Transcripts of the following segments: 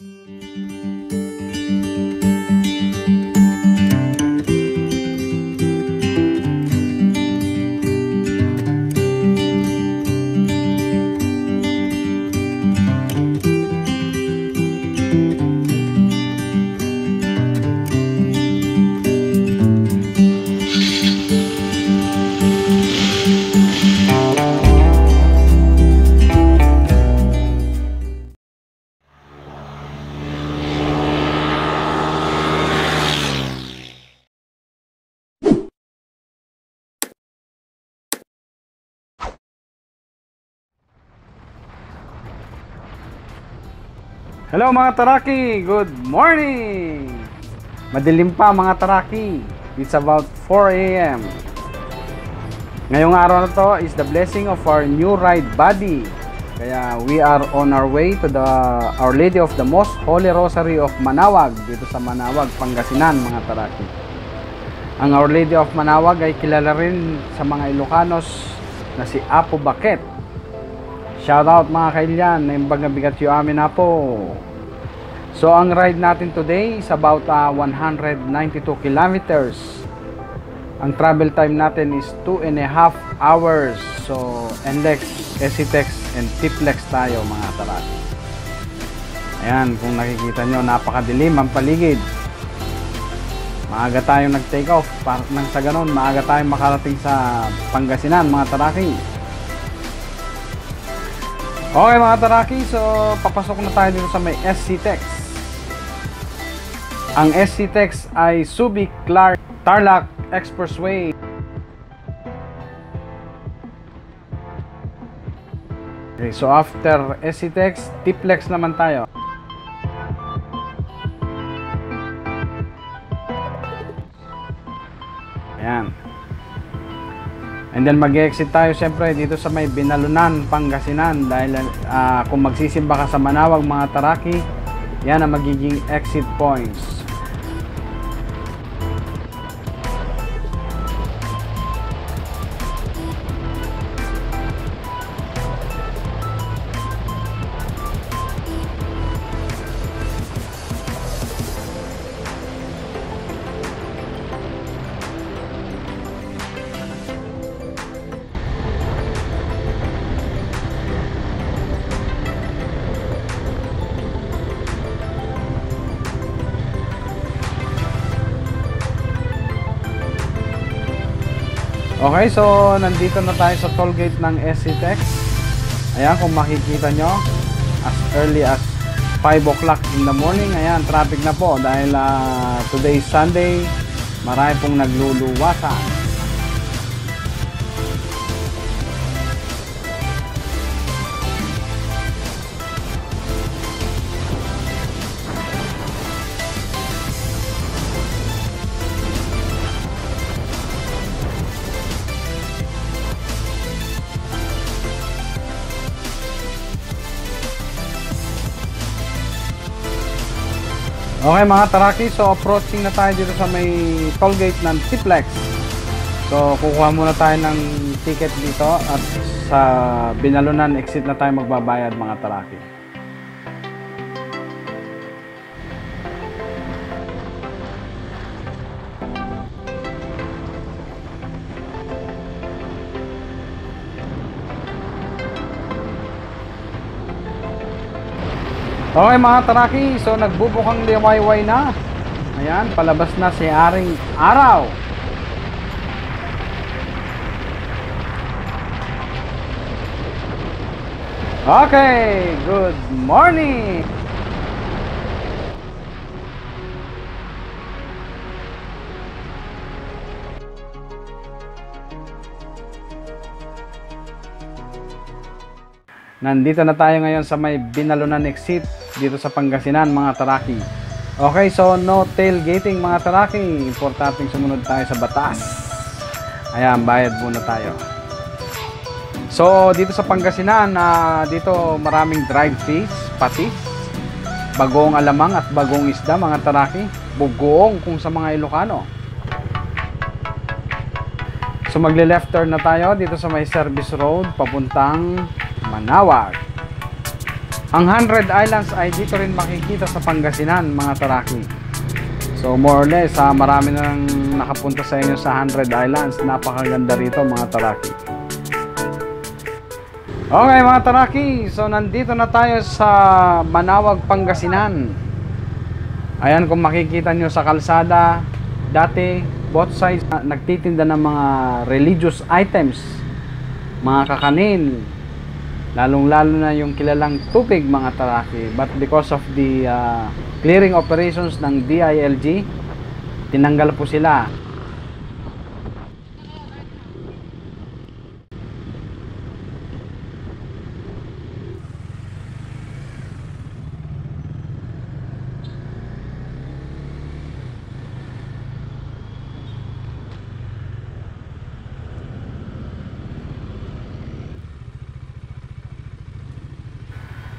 Música Hello mga Taraki! Good morning! Madilim pa mga Taraki. It's about 4 a.m. Ngayong araw na to is the blessing of our new ride buddy. Kaya we are on our way to the Our Lady of the Most Holy Rosary of Manawag dito sa Manawag, Pangasinan mga Taraki. Ang Our Lady of Manawag ay kilala rin sa mga Ilocanos na si Apo Baket. Shoutout mga kailyan, na yung bigat yung amin na po. So ang ride natin today is about uh, 192 kilometers. Ang travel time natin is 2 and a half hours. So NLEX, SCTEX, and TIPLEX tayo mga tarati. Ayan, kung nakikita nyo, napakadilim ang paligid. Maaga tayong nag-take off. Para nang sa ganun, maaga tayong makarating sa Pangasinan mga taraki. Okay mga taraki, so papasok na tayo dito sa may SC Tex. Ang SC Tex ay Subic Clark Tarlac Expressway. Okay, so after SC Tex, Tiplex naman tayo. Ayan. And then mag-exit tayo syempre dito sa may Binalunan, Pangasinan dahil ah, kung magsisimba ka sa Manawag mga Taraki, yan ang magiging exit points. Okay, so nandito na tayo sa toll gate ng SC Tex. Ayan, kung makikita nyo, as early as 5 o'clock in the morning, ayan, traffic na po dahil uh, today is Sunday, marami pong nagluluwasan. Okay mga Taraki, so approaching na tayo dito sa may toll gate ng Tiplex. So kukuha muna tayo ng ticket dito at sa Binalunan exit na tayo magbabayad mga Taraki. Okay mga Taraki, so nagbubukang liwayway na. Ayan, palabas na si Aring Araw. Okay, good morning. Nandito na tayo ngayon sa may Binalunan exit dito sa Pangasinan mga Taraki. Okay, so no tailgating mga Taraki. Importanteng sumunod tayo sa batas. Ayan, bayad muna tayo. So, dito sa Pangasinan, na dito maraming drive fees, pati bagong alamang at bagong isda mga Taraki. Bugoong kung sa mga Ilocano. So, magle-left turn na tayo dito sa may service road papuntang Manawag. Ang 100 Islands ay dito rin makikita sa Pangasinan, mga taraki. So more or less, ah, marami na nang nakapunta sa inyo sa 100 Islands. Napakaganda rito, mga taraki. Okay, mga taraki. So nandito na tayo sa Manawag, Pangasinan. Ayan, kung makikita nyo sa kalsada, dati, both sides, nagtitinda ng mga religious items, mga kakanin, lalong-lalo na yung kilalang tubig, mga taraki. But because of the ah, clearing operations ng DILG, tinanggal po sila.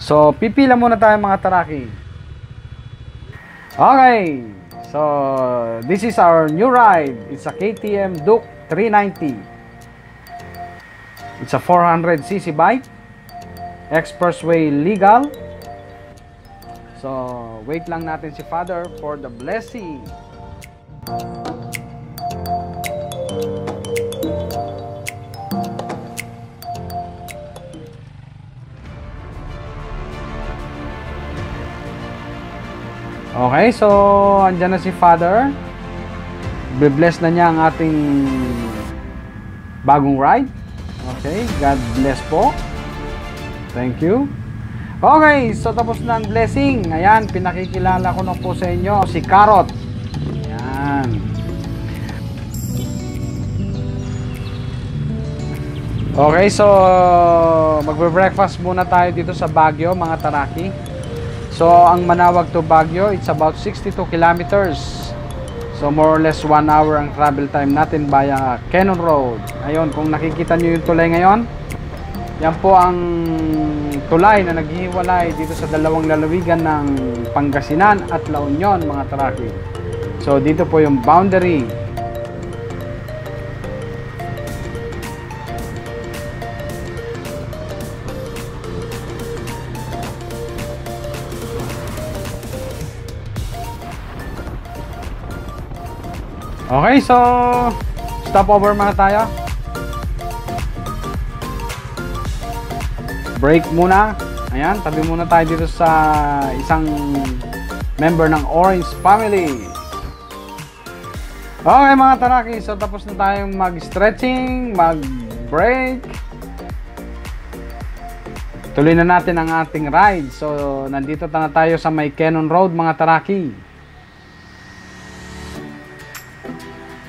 So, pipila muna tayo mga taraki. Okay. So, this is our new ride. It's a KTM Duke 390. It's a 400cc bike. Expressway legal. So, wait lang natin si Father for the blessing. Okay, so andyan na si Father. Be-bless na niya ang ating bagong ride. Okay, God bless po. Thank you. Okay, so tapos na ang blessing. Ayan, pinakikilala ko na po sa inyo si Carrot. Ayan. Okay, so magbe-breakfast muna tayo dito sa Baguio, mga taraki. So, ang Manawag to Baguio, it's about 62 kilometers. So, more or less 1 hour ang travel time natin via Cannon Road. Ayun, kung nakikita nyo yung tulay ngayon, yan po ang tulay na naghihiwalay dito sa dalawang lalawigan ng Pangasinan at La Union, mga taraki. So, dito po yung boundary. Okay, so stop over muna tayo. Break muna. Ayan, tabi muna tayo dito sa isang member ng Orange Family. Okay mga taraki, so tapos na tayong mag-stretching, mag-break. Tuloy na natin ang ating ride. So, nandito na tayo sa may Cannon Road mga taraki.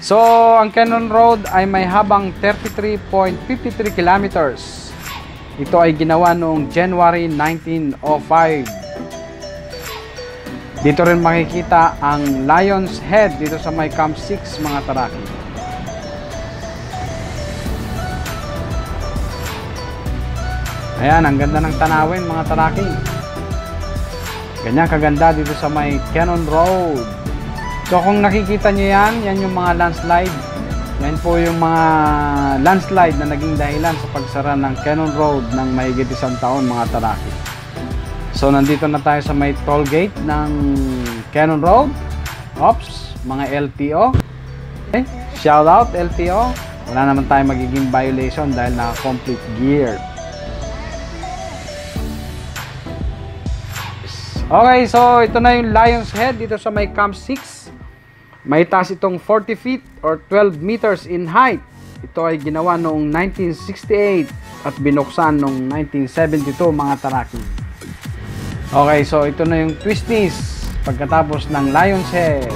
So, ang Cannon Road ay may habang 33.53 kilometers. Ito ay ginawa noong January 1905. Dito rin makikita ang Lion's Head dito sa may Camp 6 mga taraki. Ayan, ang ganda ng tanawin mga taraki. Ganyan kaganda dito sa may Cannon Road. So kung nakikita nyo yan, yan yung mga landslide. Yan po yung mga landslide na naging dahilan sa pagsara ng Cannon Road ng mahigit isang taon mga taraki. So nandito na tayo sa may toll gate ng Cannon Road. Ops, mga LTO. Okay, shout out LTO. Wala naman tayo magiging violation dahil naka-complete gear. Okay, so ito na yung Lion's Head dito sa may Camp 6. May taas itong 40 feet or 12 meters in height. Ito ay ginawa noong 1968 at binuksan noong 1972 mga taraki. Okay, so ito na yung twisties pagkatapos ng Lion's Head.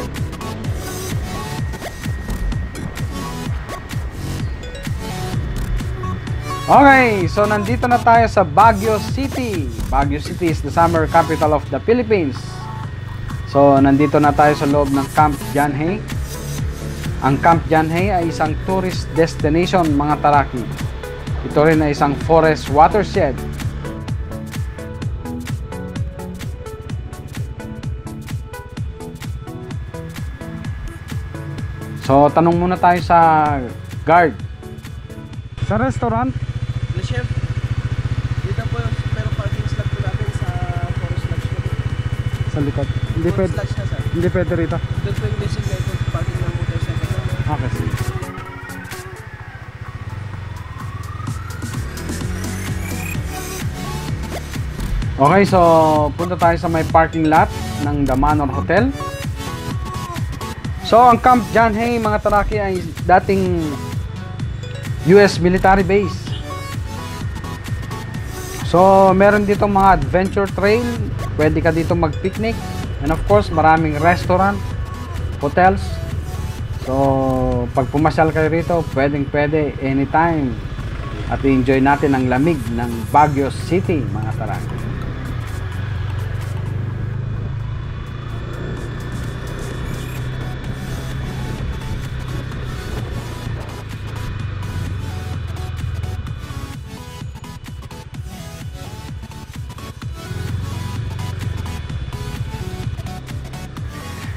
Okay, so nandito na tayo sa Baguio City. Baguio City is the summer capital of the Philippines. So, nandito na tayo sa loob ng Camp Janhay. Ang Camp Janhay ay isang tourist destination mga taraki. Ito rin ay isang forest watershed. So, tanong muna tayo sa guard. Sa restaurant, The chef, dito po yung pero parking slot po natin sa Sa likod. Hindi pwede, hindi pwede rito. Doon po yung designated parking ng motorcycle. Okay, sige. Okay, so punta tayo sa may parking lot ng The Manor Hotel. So, ang Camp John Hay, mga taraki, ay dating US military base. So, meron dito mga adventure trail. Pwede ka dito mag-picnic. And of course, maraming restaurant, hotels. So, pag pumasyal kayo rito, pwedeng pwede anytime. At enjoy natin ang lamig ng Baguio City, mga taraki.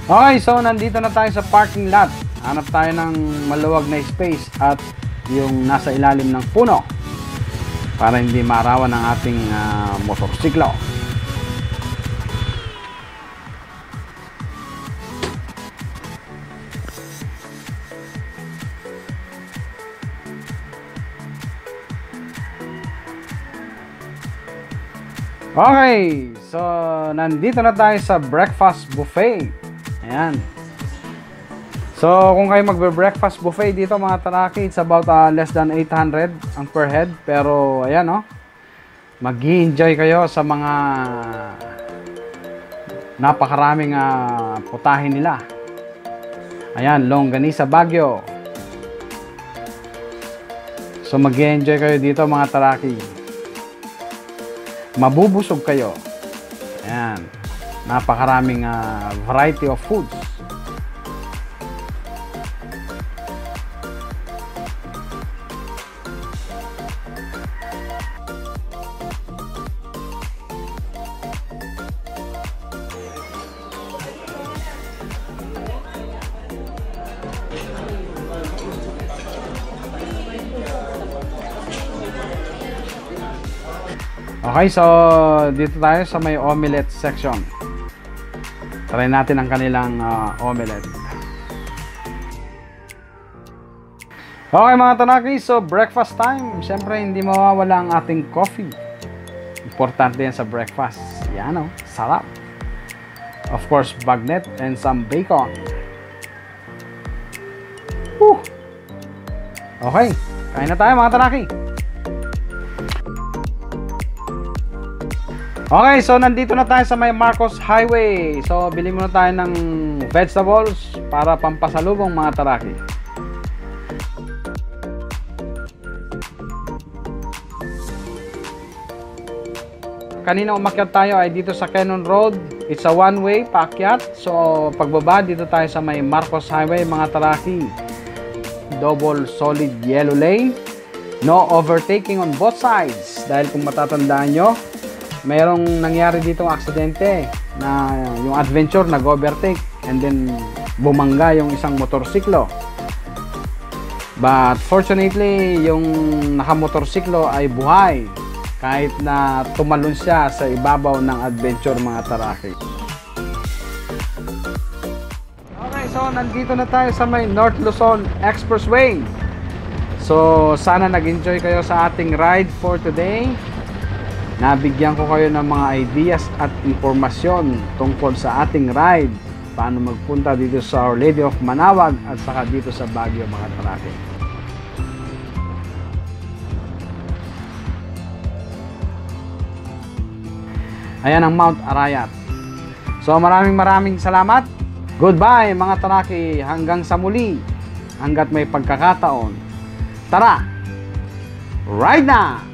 Okay, so nandito na tayo sa parking lot. Hanap tayo ng maluwag na space at yung nasa ilalim ng puno para hindi maarawan ng ating ah, motorsiklo. Okay, so nandito na tayo sa breakfast buffet. Ayan. So, kung kayo magbe-breakfast buffet dito mga taraki, it's about uh, less than 800 ang per head. Pero, ayan no, mag enjoy kayo sa mga napakaraming uh, putahin nila. Ayan, longganisa Baguio. So, mag enjoy kayo dito mga taraki. Mabubusog kayo. Ayan. Napakaraming uh, variety of foods. Okay, so dito tayo sa may omelette section. Try natin ang kanilang ah, omelette. Okay mga tanaki, so breakfast time. Siyempre hindi mawawala ang ating coffee. Importante yan sa breakfast. Yan o, sarap. Of course, bagnet and some bacon. Whew. Okay, kain na tayo mga tanaki. Okay, so nandito na tayo sa may Marcos Highway. So, bili muna tayo ng vegetables para pampasalubong mga taraki. Kanina umakyat tayo ay dito sa Cannon Road. It's a one-way paakyat. So, pagbaba dito tayo sa may Marcos Highway mga taraki. Double solid yellow lane. No overtaking on both sides. Dahil kung matatandaan nyo, mayroong nangyari dito ng aksidente na yung adventure nag-overtake and then bumangga yung isang motorsiklo. But fortunately, yung nakamotorsiklo ay buhay kahit na tumalon siya sa ibabaw ng adventure mga taraki. Okay, so nandito na tayo sa may North Luzon Expressway. So sana nag-enjoy kayo sa ating ride for today. Nabigyan ko kayo ng mga ideas at impormasyon tungkol sa ating ride. Paano magpunta dito sa Our Lady of Manawag at saka dito sa Baguio mga taraki. Ayan ang Mount Arayat. So maraming maraming salamat. Goodbye mga taraki hanggang sa muli. Hanggat may pagkakataon. Tara! Ride na!